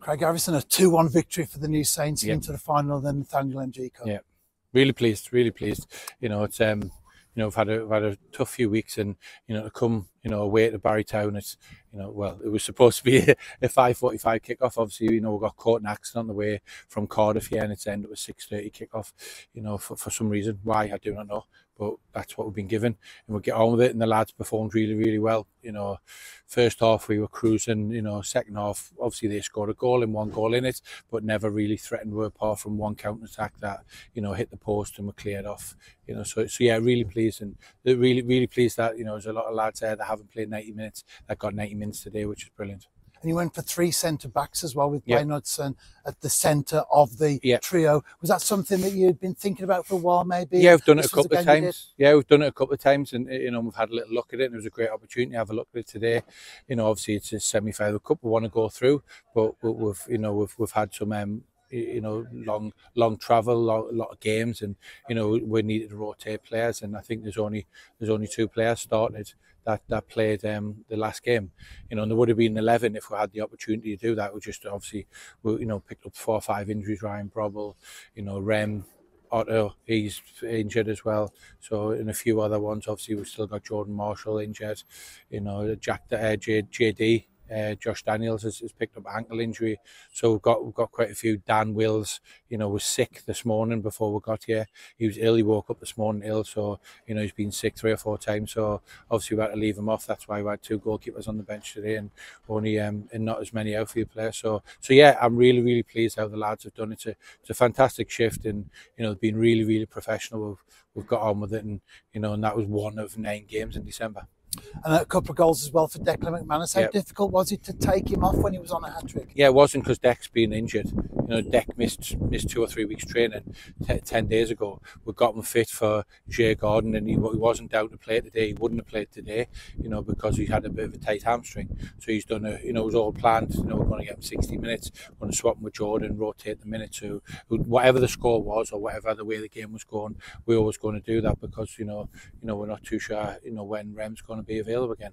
Craig Harrison, a 2 1 victory for the new Saints yep. into the final, then Nathaniel Njico. Yeah, really pleased, really pleased. You know, it's. Um, you know, we've had a we've had a tough few weeks, and you know, to come, you know, away to Barrytown, it's, you know, well, it was supposed to be a, a 5:45 kickoff. Obviously, you know, we got caught in accident on the way from Cardiff here, and its ended with was 6:30 kickoff. You know, for, for some reason, why I do not know. but that's what we've been given and we'll get on with it and the lads performed really really well you know first half we were cruising you know second half obviously they scored a goal and one goal in it but never really threatened were apart from one counter attack that you know hit the post and were cleared off you know so so yeah really pleased and really really pleased that you know there's a lot of lads there that haven't played 90 minutes that got 90 minutes today which is brilliant And he went for three centre backs as well with yep. and at the centre of the yep. trio. Was that something that you'd been thinking about for a while, maybe? Yeah, I've done this it a couple of times. Yeah, we've done it a couple of times, and you know we've had a little look at it, and it was a great opportunity to have a look at it today. You know, obviously it's a semi-final cup we want to go through, but we've you know we've we've had some um, you know, long long travel, a lot, lot of games, and you know we needed to rotate players. And I think there's only there's only two players started that that played um, the last game. You know, and there would have been 11 if we had the opportunity to do that. We just obviously, we, you know, picked up four or five injuries. Ryan Brobble, you know, Rem, Otto, he's injured as well. So in a few other ones, obviously we've still got Jordan Marshall injured. You know, Jack, uh, J, JD, Uh, Josh Daniels has, has picked up ankle injury, so we've got we've got quite a few. Dan Wills, you know, was sick this morning before we got here. He was early He woke up this morning ill, so you know he's been sick three or four times. So obviously we had to leave him off. That's why we had two goalkeepers on the bench today and only um, and not as many outfield players. So so yeah, I'm really really pleased how the lads have done it. It's a, it's a fantastic shift and you know been really really professional. We've we've got on with it and you know and that was one of nine games in December. and a couple of goals as well for Declan McManus. How yep. difficult was it to take him off when he was on a hat trick? Yeah, it wasn't because Dex has been injured. You know, Deck missed missed two or three weeks training ten days ago. We got him fit for Jay Gordon, and he, he wasn't down to play today. He wouldn't have played today, you know, because he had a bit of a tight hamstring. So he's done a, you know, it was all planned. You know, we're going to get him 60 minutes. We're going to swap him with Jordan, rotate the minutes. to whatever the score was or whatever the way the game was going, We always going to do that because you know, you know, we're not too sure, you know, when Rem's going to be available again.